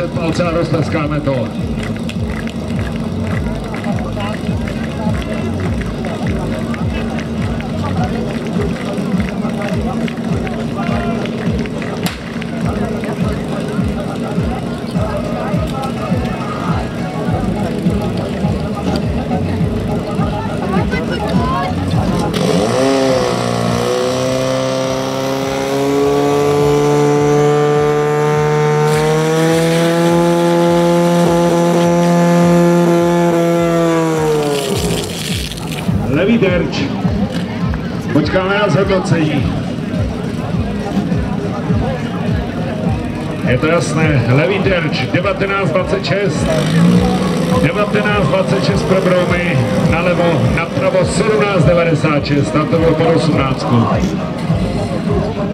běžet palce a dostat to. Levý terč. Počkáme na zhodnocení. Je to jasné, levý terč 1926. 1926 pro Bromy, nalevo, napravo 1796, tam to bylo po 18.